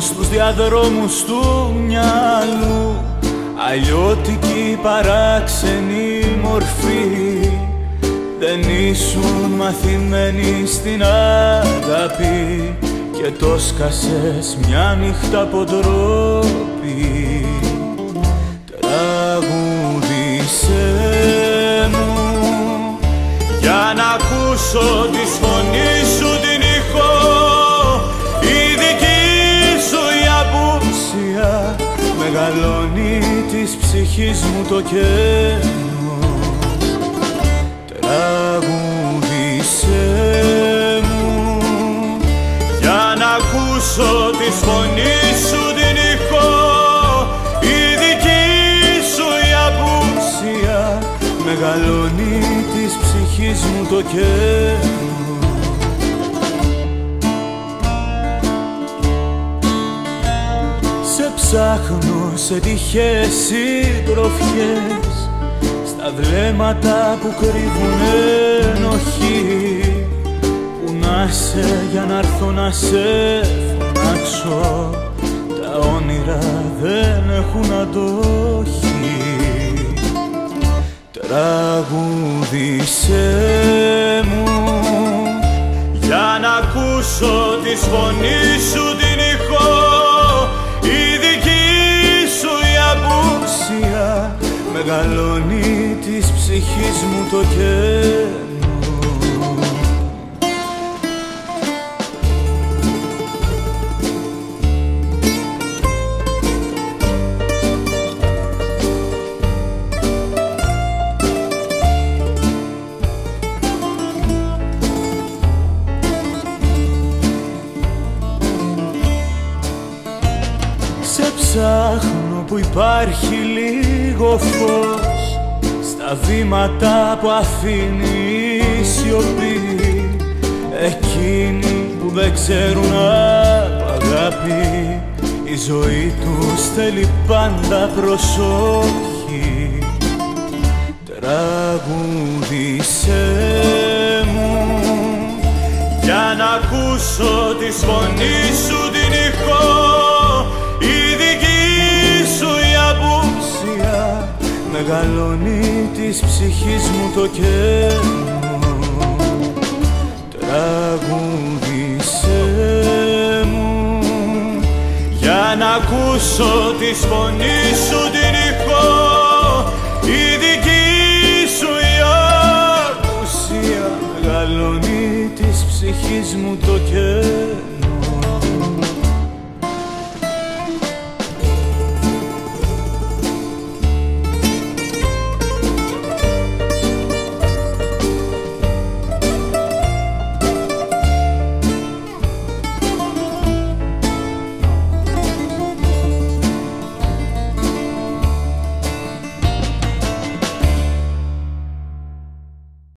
στους διαδρόμους του μυαλού. Αλλιώτικη παράξενη μορφή. Δεν ήσουν μαθημένοι στην αγάπη. Και το σκασες μια νύχτα από ντρόπη Τραγούδισέ μου. Για να ακούσω τη ψυχής μου το κένο Τραγούδισέ μου. Για να ακούσω τη φωνή σου την ηχό η δική σου η απουσία μεγαλώνει της ψυχής μου το κένο Σε ψάχνω σε τυχές συντροφιές Στα βλέμματα που κρύβουν ενοχή. Που να σε για να έρθω να σε φωνάξω Τα όνειρα δεν έχουν αντοχή. Τραγούδισέ μου για να ακούσω τη φωνή σου της ψυχής μου το κένο Σε ψάχνω που υπάρχει λίγο φως Στα βήματα που αφήνει η σιωπή. Εκείνοι που δεν ξέρουν από αγάπη Η ζωή τους θέλει πάντα προσοχή. Τραγούδισέ μου. Για να ακούσω τη φωνή σου την ηχό η δική σου η απουσία μεγαλώνει της ψυχής μου το κένο Τραγούδισέ μου. Για να ακούσω τη φωνή σου την ηχό η δική σου η απουσία μεγαλώνει της ψυχής μου το κένο